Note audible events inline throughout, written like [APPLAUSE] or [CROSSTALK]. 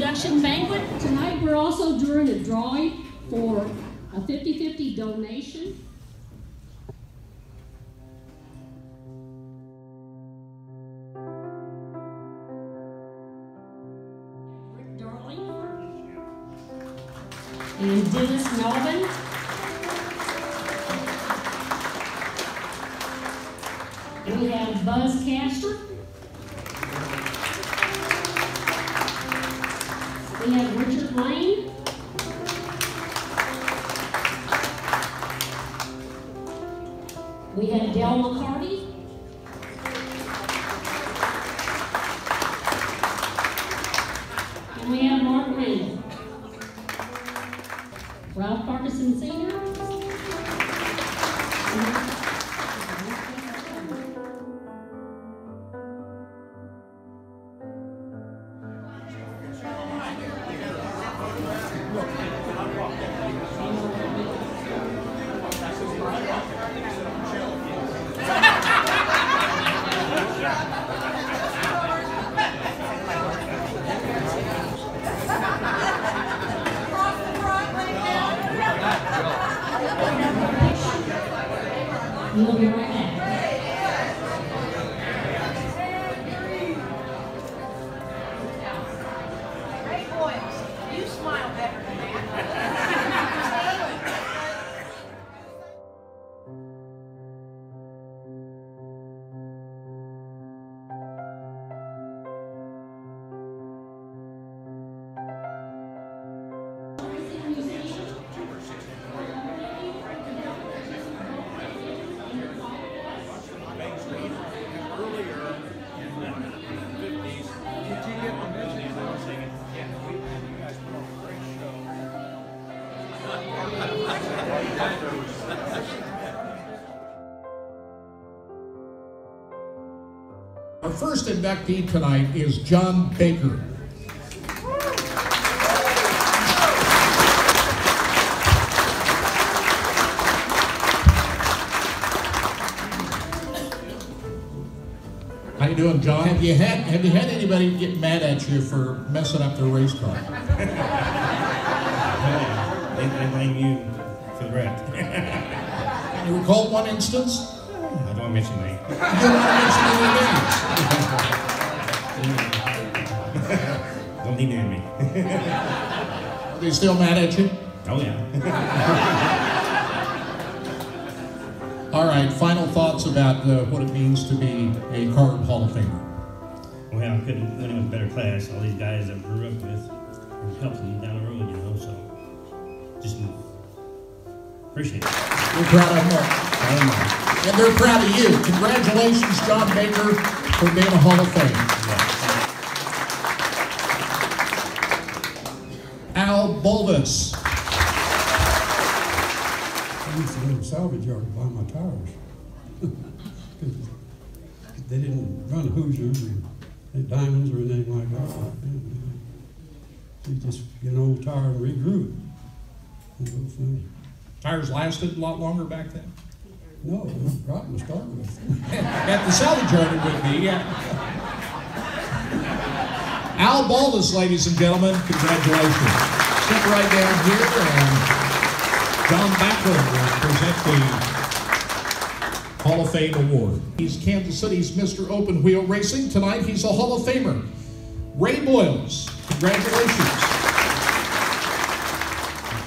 Induction Banquet. Tonight, we're also doing a drawing for a 50-50 donation. And Dennis Melvin. Del McCarty. We'll be first inductee tonight is John Baker. How you doing, John? Have you had Have you had anybody get mad at you for messing up their race car? [LAUGHS] They, they blame you for the wreck. Can you recall one instance? Don't mention names. You don't to mention names. Don't need near me. Are they still mad at you? Oh yeah. All right. Final thoughts about uh, what it means to be a Carb Hall of Famer. Well, I couldn't win with a better class. All these guys that I grew up with are helping me down the road, you know. So just appreciate it. We're proud of them. And they're proud of you. Congratulations, John Baker, for being a Hall of Fame. Al Bulvis. I used to go to the salvage yard to buy my tires. [LAUGHS] they didn't run Hoosiers or diamonds or anything like that. You just get an old tire and regrew it. And go from there. Tires lasted a lot longer back then. No, it was rotten to start with. At the salvage yard, it would be, yeah. Al Baldus, ladies and gentlemen, congratulations. Step right down here, and John Backlund will present the Hall of Fame award. He's Kansas City's Mr. Open Wheel Racing. Tonight, he's a Hall of Famer. Ray Boyles, congratulations.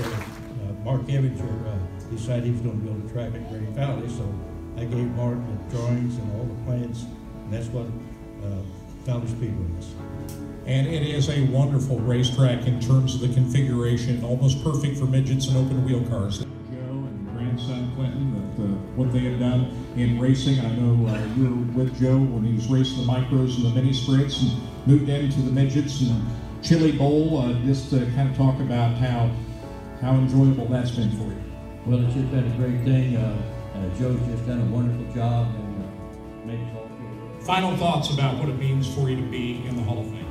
Uh, Mark Evans uh, decided he was going to build a track at Grain Valley, so I gave Mark the drawings and all the plans, and that's what uh, Valley Speedway is. And it is a wonderful racetrack in terms of the configuration, almost perfect for midgets and open wheel cars. Joe and grandson Clinton, that, uh, what they have done in racing. I know uh, you were with Joe when he was racing the micros and the mini sprints and moved into the midgets and Chili Bowl. Uh, just to kind of talk about how how enjoyable that's been for you. Well, it's just been a great thing. Uh, uh Joe's just done a wonderful job and uh, all Final thoughts about what it means for you to be in the Hall of Fame.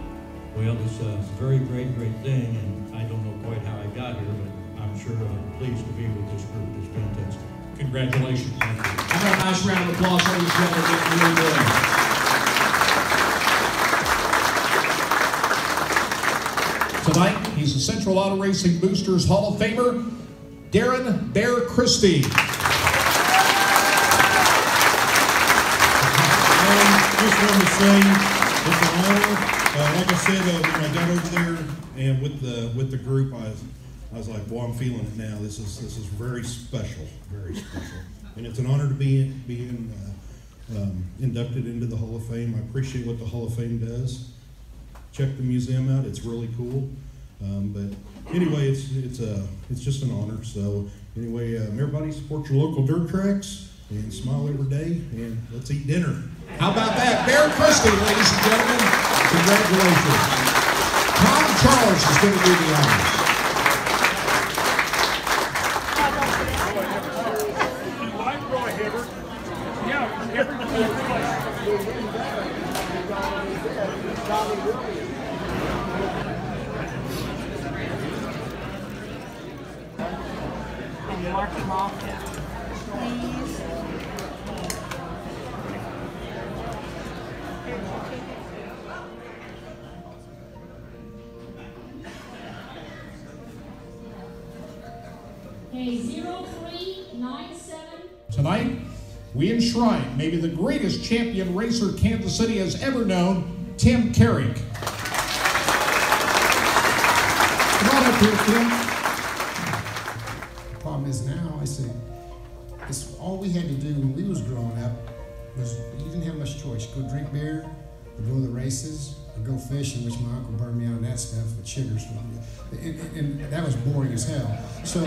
Well, uh, it's a very great, great thing, and I don't know quite how I got here, but I'm sure I'm pleased to be with this group. It's fantastic. Congratulations. How about a nice round of applause for these gentlemen? Tonight, he's a Central Auto Racing Boosters Hall of Famer. Darren Bear Christie. Just want to say, it's an honor. Uh, like I said, uh, when I got over there and with the with the group, I was, I was like, "Boy, I'm feeling it now. This is this is very special, very special, and it's an honor to be being uh, um, inducted into the Hall of Fame. I appreciate what the Hall of Fame does. Check the museum out; it's really cool. Um, but anyway, it's it's a it's just an honor. So anyway, um, everybody support your local dirt tracks and smile every day, and let's eat dinner. How about that? Bear Christie, ladies and gentlemen. Congratulations. Tom Charles is going to do the honors. Okay, zero three nine seven. Tonight, we enshrine maybe the greatest champion racer Kansas City has ever known, Tim Carrick. Come on up here, Tim. Problem is now, I said, it's all we had to do when we was growing up was you didn't have much choice. Go drink beer, or go to the races, or go fishing, which my uncle burned me on that stuff with sugars. And, and, and that was boring as hell. So,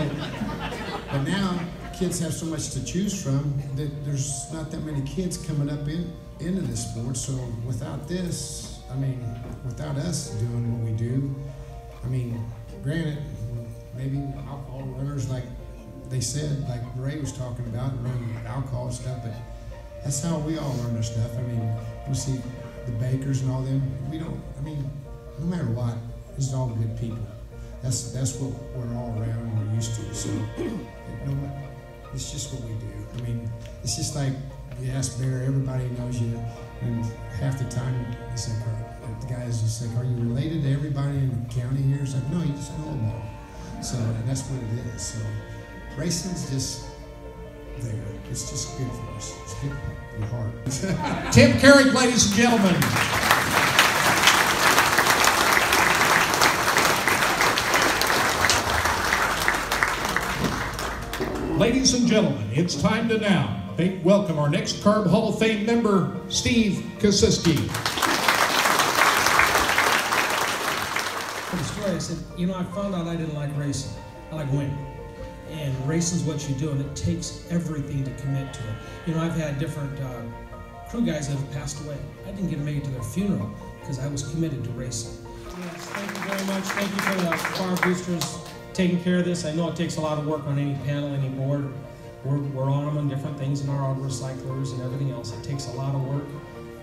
but now kids have so much to choose from that there's not that many kids coming up in into this sport. So without this, I mean, without us doing what we do, I mean, granted, maybe alcohol runners like they said, like Ray was talking about, run alcohol and stuff, but that's how we all learn our stuff. I mean, we see the bakers and all them. We don't. I mean, no matter what, is all good people. That's that's what we're all around and we're used to. So, [CLEARS THROAT] no, it's just what we do. I mean, it's just like you ask Bear, everybody knows you, and half the time it's like uh, the guys just like, "Are you related to everybody in the county here?" It's like, no, you just know them all. So and that's what it is. So racing's just there. It's just good us. It's good for your heart. [LAUGHS] Tim Carrick, ladies and gentlemen. Ladies and gentlemen, it's time to now welcome our next Carb Hall of Fame member, Steve Kosiski. I said, you know, I found out I didn't like racing. I like winning. And racing's what you do, and it takes everything to commit to it. You know, I've had different uh, crew guys that have passed away. I didn't get to make it to their funeral because I was committed to racing. Yes, thank you very much. Thank you for the car boosters taking care of this. I know it takes a lot of work on any panel, any board. We're, we're on them on different things in our auto recyclers and everything else. It takes a lot of work.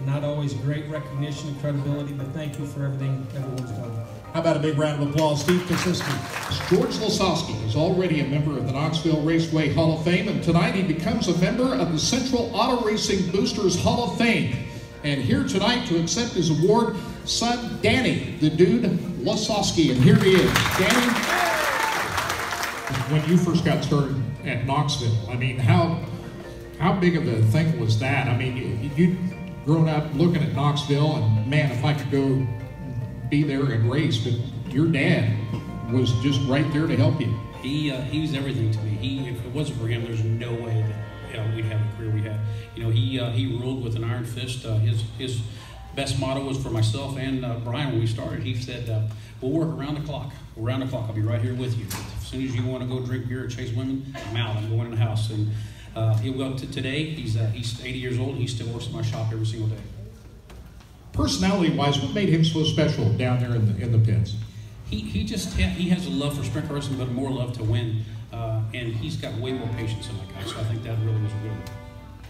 Not always great recognition and credibility, but thank you for everything everyone's done. How about a big round of applause, Steve Kosiski? George Lasoski is already a member of the Knoxville Raceway Hall of Fame, and tonight he becomes a member of the Central Auto Racing Boosters Hall of Fame. And here tonight to accept his award, son Danny, the dude Lasoski. And here he is. Danny, when you first got started at Knoxville, I mean, how how big of a thing was that? I mean, you, you'd grown up looking at Knoxville, and man, if I could go be there and race, but your dad was just right there to help you. He uh, he was everything to me. He if it wasn't for him, there's no way that you know, we'd have the career we had. You know, he uh, he ruled with an iron fist. Uh, his his best motto was for myself and uh, Brian when we started. He said, uh, "We'll work around the clock. Around the clock. I'll be right here with you. As soon as you want to go drink beer or chase women, I'm out. I'm going in the house." And uh, he'll go up to today. He's he's 80 years old. He still works at my shop every single day. Personality-wise, what made him so special down there in the in the pits? He, he just ha- he has a love for sprint racing, but more love to win, uh, and he's got way more patience than my guy. So I think that really was good.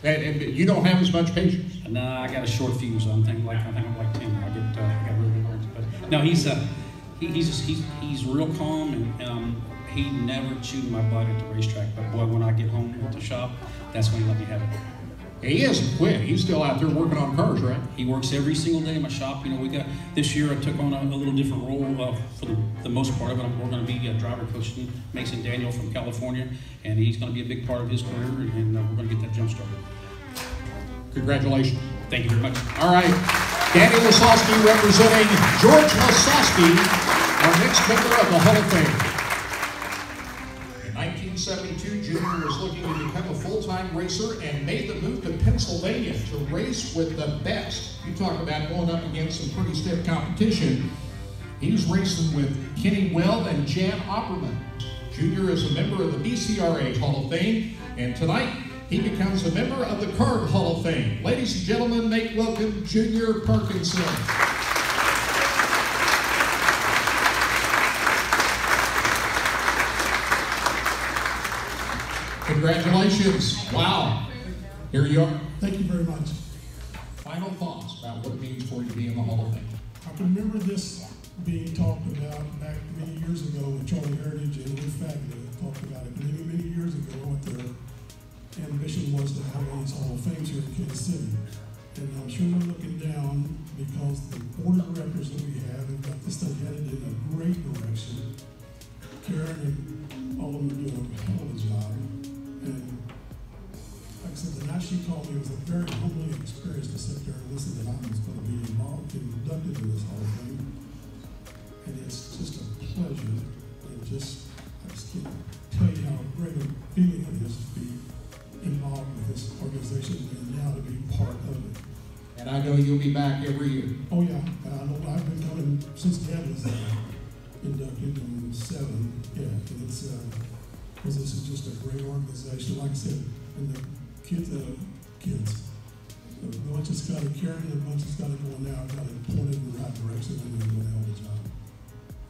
And, and you don't have as much patience. Nah, I got a short fuse. I'm thinking like I think I'm like Tim. I get uh, I got really worried. But no, he's uh, he, he's just, he's he's real calm and um, he never chewed my butt at the racetrack. But boy, when I get home at the shop, that's when he let me have it. He hasn't quit. He's still out there working on cars, right? He works every single day in my shop. You know, we got this year. I took on a, a little different role uh, for the, the most part of it. We're going to be a driver coaching Mason Daniel from California, and he's going to be a big part of his career, and uh, we're going to get that jump started. Congratulations. Thank you very much. All right. Danny Lasoski representing George Lasoski, our next member of the Hall of Fame. Racer and made the move to Pennsylvania to race with the best. You talk about going up against some pretty stiff competition. He was racing with Kenny Weld and Jan Opperman. Junior is a member of the BCRA Hall of Fame, and tonight he becomes a member of the Carb Hall of Fame. Ladies and gentlemen, make welcome Junior Parkinson. Congratulations. Wow. Here you are. Thank you very much. Final thoughts about what it means for you to be in the Hall of Fame. I can remember this being talked about back many years ago with Charlie Heritage and Lou Fagler talked about it many, many years ago what their ambition was to have these Hall of Fames here in Kansas City. And I'm sure they're looking down because the board of directors that we have you'll be back every year. Oh, yeah, and I know I've been coming since Dad was uh, inducted in seven, yeah, and it's, uh, because this is just a great organization, like I said, and the kids, uh, kids, the bunch of Scotty Karen and the bunch of Scotty going now got it pointed in the right direction and they're doing a hell of a job.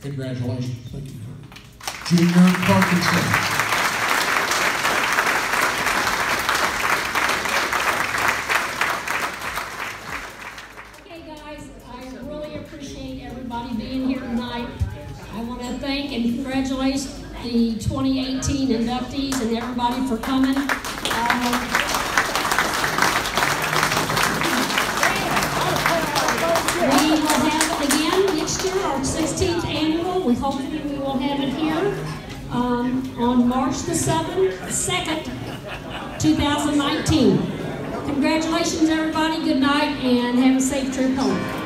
Congratulations. Thank you. Junior Parkinson. Okay, guys, I really appreciate everybody being here tonight. I want to thank and congratulate the 2018 inductees and everybody for coming. Um, We will have it again next year, our 16th annual. We hopefully we will have it here um, on March the 7th, 2nd, 2019. Congratulations, everybody. Good night and have a safe trip home.